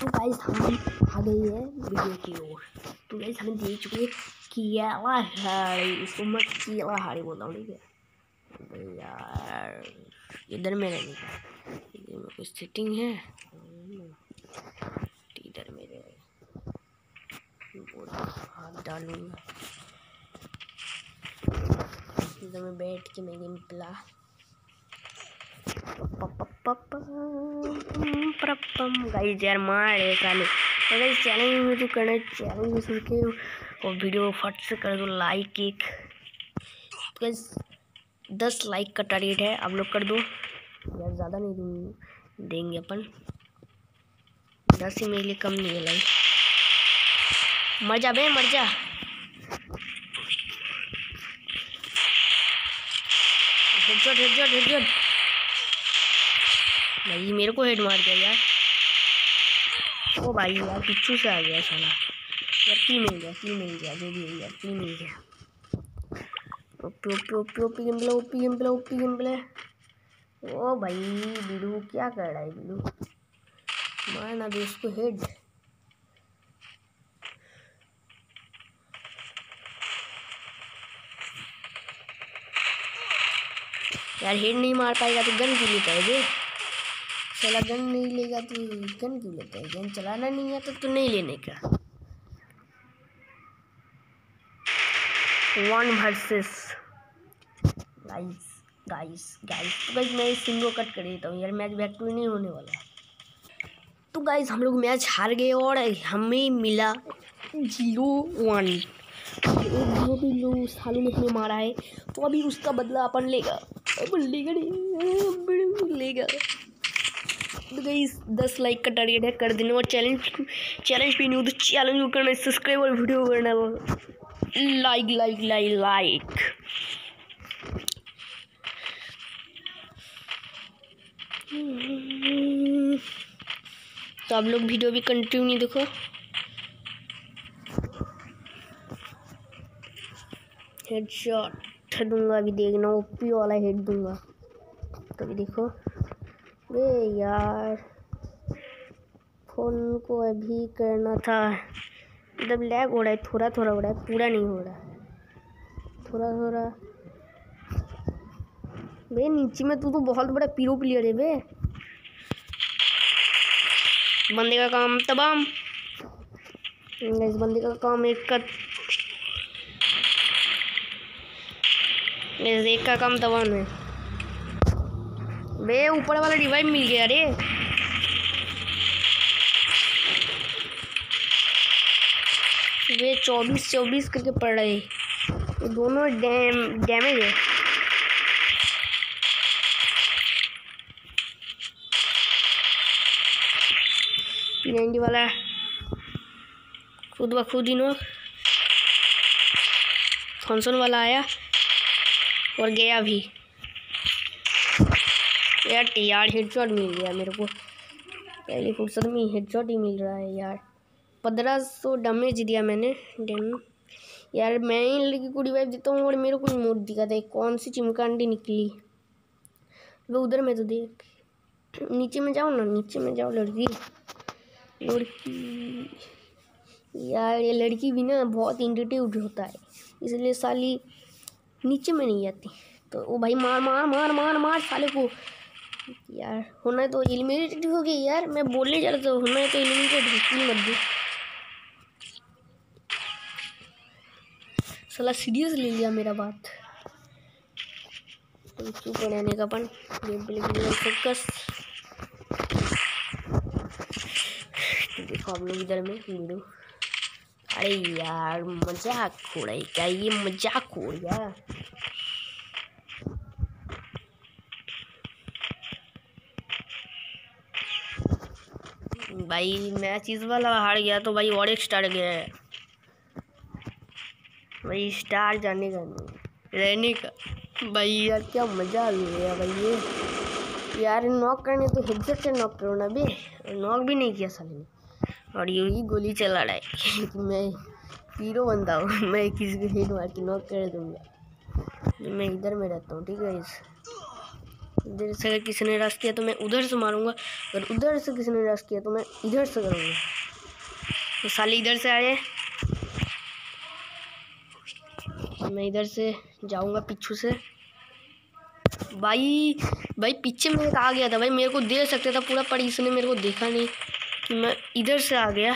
तो गाइस हम आ गए हैं वीडियो की ओर। तो गाइस हमें देख चुके हैं केला हाड़ी इसको मैं केला हाड़ी बोलता हूँ ठीक है? यार, इधर में रहने का कुछ सेटिंग है? इधर मेरे हाथ डालूँगा। इधर में बैठ के मैं गेम पिला यार मार साले तो चैलेंज में करना चैलेंज में सुन के और वीडियो फट से कर दो लाइक एक दस लाइक का टारगेट है आप लोग कर दो यार ज़्यादा नहीं देंगे अपन दस ही मेरे लिए कम नहीं है लाइक मर जा बे मर जा हेडशॉट हेडशॉट हेडशॉट भाई, मेरे को हेड मार दिया यार। ओ भाई, यार पीछू से आ गया साला। यार की मिल गया की मिल गया, जो भी है यार की मिल गया। OP OP OP OP game play OP game play OP game play ओ भाई बिडू क्या कर रहा है बिडू मारना दे उसको हेड यार हेड नहीं मार पाएगा तो गन क्यों लेता है साला गन नहीं लेगा तो गन क्यों लेता है? गन चलाना नहीं आता तो नहीं लेने का। One versus guys guys guys तो गाइस मैं को कट कर देता हूँ यार मैच बैक टू नहीं होने वाला। तो गाइस हम लोग मैच हार गए और हमें मिला ज़ीरो वन जो भी लोग सालों ने हमें मारा है। तो अभी उसका बदला अपन लेगा। अपन लेगा नहीं लेगा। तो गई दस लाइक का टारगेट है कर देना और चैलेंज चैलेंज भी नहीं हो तो चैलेंज को करना सब्सक्राइब और वीडियो करना लाइक लाइक लाइक लाइक तो आप लोग वीडियो भी कंटिन्यू नहीं देखो। हेडशॉट दूँगा अभी देखना, ओपी वाला हेड दूँगा। तो अभी देखो। बे यार फ़ोन को अभी करना था। मतलब लैग हो रहा है थोड़ा थोड़ा हो रहा है, पूरा नहीं हो रहा। थोड़ा थोड़ा बे, नीचे में तू तो बहुत बड़ा पीरो प्लेयर है बे। बंदे का काम तबाम इस बंदे का काम एक का एक का काम तबाम है। बे, ऊपर वाला डिवाइस मिल गया रे। वे चौबीस चौबीस करके पड़ रहे दोनों डैम, डैमेज है। नाइन्टी वाला। खुद ब खुद ही नो। फ़ंक्शन वाला आया और गया भी यार टी यार हेडशॉट मिल गया मेरे को। पहली फुर्सत में हेडशॉट ही मिल रहा है यार। पंद्रह सौ डैमेज दिया मैंने डैम यार मैं ही लड़की को रिवाइव देता हूँ और मेरे को मोड दिखा था कौन सी चिमकांडी निकली। वो उधर में तो देख, नीचे में जाओ ना, नीचे में जाओ लड़की। लड़की, यार ये लड़की भी ना बहुत इंटीट्यूड होता है, इसलिए साली नीचे में नहीं जाती तो वो भाई मार मार मार मार मार साले को। यार होना तो इलिमिनेटेड हो गई यार। मैं बोलने जा रहा था होना तो इलिमिनेटेड होती मत दी। साला सीरियस ले लिया मेरा बात। चुप रहने का अपन गेम प्ले फोकस देखो आप लोग इधर में वीडियो अरे यार, मज़ाक हो रहा है क्या? ये मज़ाक हो गया। भाई मैच इस वाला हार गया तो भाई और एक स्टार गया है। भाई स्टार जाने का नहीं। रहने का। भाई, यार, क्या मज़ा आ गया भाई ये। यार नॉक करने तो हेडसेट से नॉक करो ना भी नॉक भी नहीं किया साले ने। और यही गोली चला रहा है कि मैं हीरो बनता हूँ। मैं किसी को हेड मार के नॉक कर दूँगा। मैं इधर में रहता हूँ, ठीक है इस इधर से अगर किसी ने रश किया तो मैं उधर से मारूँगा। अगर उधर से किसी ने रश किया तो मैं इधर से करूँगा। तो साले इधर से आए। मैं इधर से जाऊँगा पीछू से। भाई भाई पीछे में एक आ गया था भाई, मेरे को दे सकता था पूरा, पर इसने मेरे को देखा नहीं कि मैं इधर से आ गया।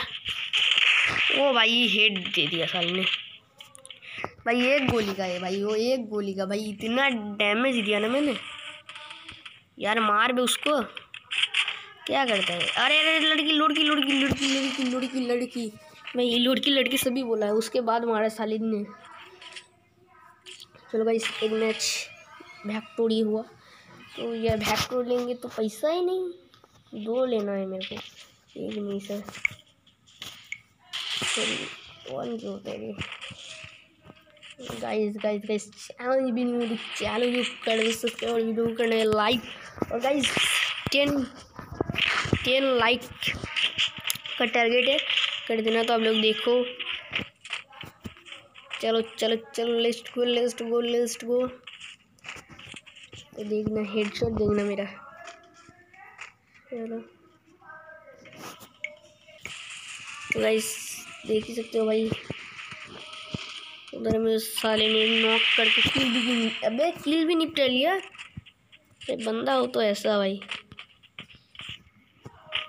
वो भाई हेड दे दिया साल ने। भाई, एक गोली का है भाई, वो एक गोली का। भाई, इतना डैमेज दिया ना मैंने। यार मार भी उसको। क्या करता है? अरे अरे लड़की लड़की लड़की लड़की लड़की लड़की लड़की। मैं ये लड़की लड़की सभी बोला है। उसके बाद मारा सालिद ने। चलो भाई, एक मैच भैक्टोरी हुआ। तो यार भैक्टोर लेंगे तो पैसा ही नहीं। दो लेना है मेरे को। एक नहीं सर वन जो गाइस गाइस गाइस चैनल भी नहीं चैनल भी कर दो सब्सक्राइब और वीडियो करना लाइक और गाइस टेन टेन लाइक का टारगेट है, कर देना तो आप लोग देखो। चलो चलो चलो list go list go list go देखना हेडशॉट देखना मेरा। चलो। तो गाइस देख ही सकते हो भाई। उधर में साले ने नॉक करके किल भी अबे किल भी निपटा लिया। अरे बंदा हो तो ऐसा भाई।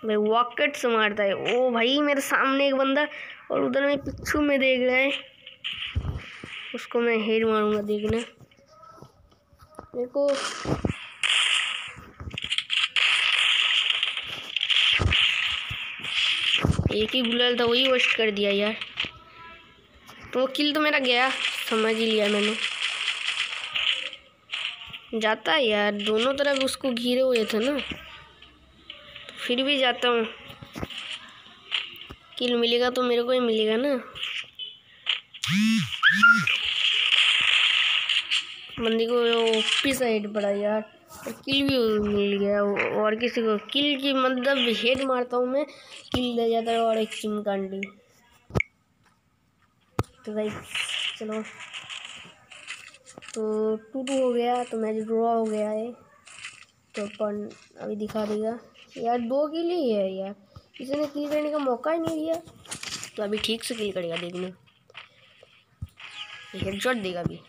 भाई वॉकेट से मारता है। ओ भाई, मेरे सामने एक बंदा और उधर में पिछू में देख रहा है। उसको मैं हेड मारूँगा देखना। मेरे को एक ही गुलाल था, वही वेस्ट कर दिया यार। तो किल तो मेरा गया। समझ ही लिया मैंने। जाता है यार। दोनों तरफ़ उसको घिरे हुए थे ना। तो फिर भी जाता हूँ। किल मिलेगा तो मेरे को ही मिलेगा ना। बंदी को ओपी सा हेड पड़ा यार। और किल भी मिल गया। और किसी को किल की मतलब हेड मारता हूँ मैं। किल दे जाता है और एक चिमकांडी तो भाई चलो। तो टू टू हो गया तो मैच ड्रॉ हो गया है तो अपन अभी दिखा देगा। यार, दो किल ही है यार। किसी ने किल करने का मौका ही नहीं दिया। तो अभी ठीक से किल करेगा, देखना। हेडशॉट देगा अभी।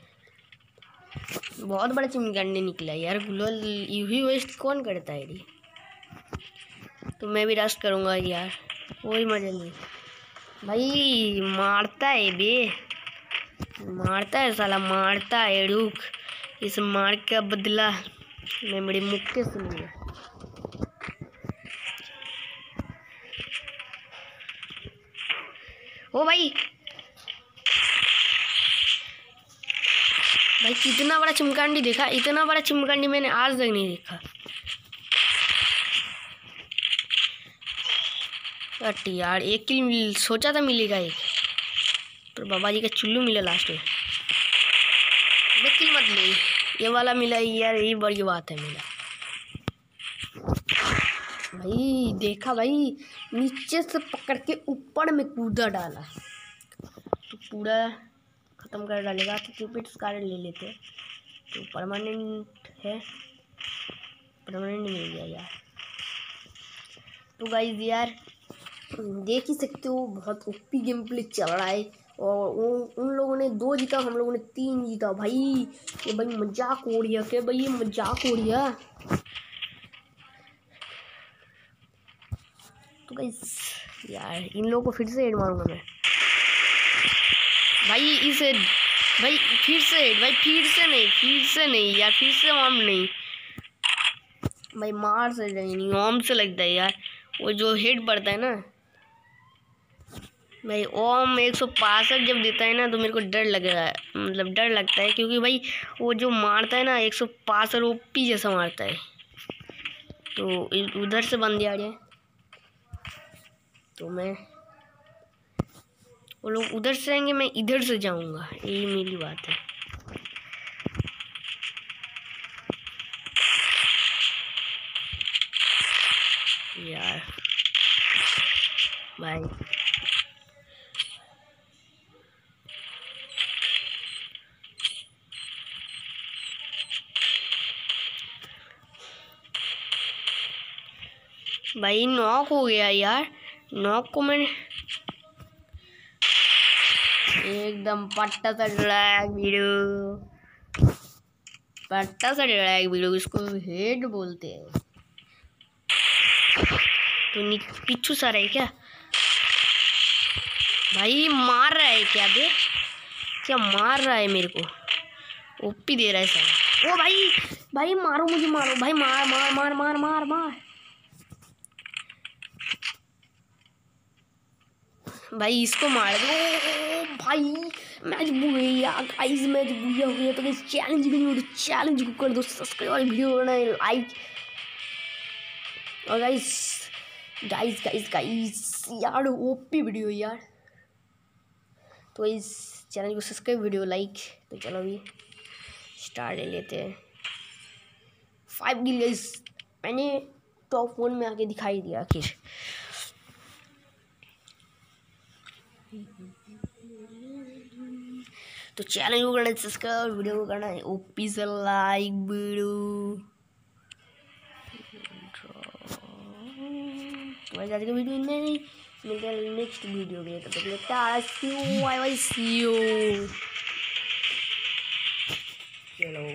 बहुत बड़ा चिमकांडी निकला यार, गुलाल यूवी वेस्ट कौन करता है रे? तो मैं भी रस्ट करूँगा यार वही मज़ा नहीं। भाई, मारता है बे। मारता है साला, मारता है, रुक। इस मार का बदला मैं बड़ी मुक्के से लूँगा ओ भाई। भाई, कितना बड़ा चिमकांडी देखा। इतना बड़ा चिमकांडी मैंने आज तक नहीं देखा। अट यार, एक किल मिल, सोचा था मिलेगा एक पर बाबा जी का चुल्लू मिला लास्ट में। किल मत ले। ये वाला मिला यार, यही बड़ी बात है मिला भाई, देखा भाई, नीचे से पकड़ के ऊपर में कूदा डाला। तो पूरा ख़त्म कर डालेगा तो क्यूपिड स्कार ले लेते। तो परमानेंट है। परमानेंट मिल गया यार। तो गाइज़ यार देख ही सकते हो, बहुत ओपी गेम प्ले चल रहा है। और उन लोगों ने दो जीता, हम लोगों ने तीन जीता। भाई, ये भाई मज़ाक हो रही है, क्या भाई ये मज़ाक हो रही है? तो गाइस यार, इन लोगों को फिर से हेड मारूँगा मैं। भाई, इस, भाई, फिर से भाई, फिर से नहीं, फिर से नहीं, यार, फिर से ओम नहीं। भाई, मार से नहीं ओम से लगता है यार। वो जो हेड पड़ता है ना भाई ओम एक सौ पासठ जब देता है ना तो मेरे को डर लग रहा है। मतलब डर लगता है, क्योंकि भाई, वो जो मारता है ना, एक सौ पासठ वो पी जैसा मारता है। तो उधर से बंदे आ जाए तो मैं, वो लोग उधर से आएँगे, मैं इधर से जाऊँगा। यही मेरी बात है। भाई, नॉक हो गया यार। नॉक को मैंने एकदम पट्टा सा ड्रैग वीडियो। पट्टा सा ड्रैग वीडियो, इसको हेड बोलते हैं। तो पिछू सा रहे क्या? भाई, मार रहा है क्या दे क्या मार रहा है मेरे को? ओपी दे रहा है सर ओ भाई भाई, मारो मुझे, मारो। भाई, मार मार मार मार मार मार। भाई, इसको मार दो। भाई match booyah guys match booyah हो गया तो इस चैलेंज भी तो चैलेंज को कर दो। सब्सक्राइब और वीडियो बनाए लाइक और गाइस गाइस गाइस गाइस यार ओपी वीडियो यार। तो इस चैनल को सब्सक्राइब वीडियो लाइक तो चलो अभी स्टार्ट ले लेते हैं। फाइव गिल गाइस मैंने टॉप वन में आके दिखाई दिया, आखिर। तो चैनल को करना सब्सक्राइब वीडियो को करना ओपी से लाइक वीडियो तो आज का वीडियो इतना नहीं। मिलते हैं नेक्स्ट वीडियो में तो तब तक लेता Tata see you bye bye see you चलो।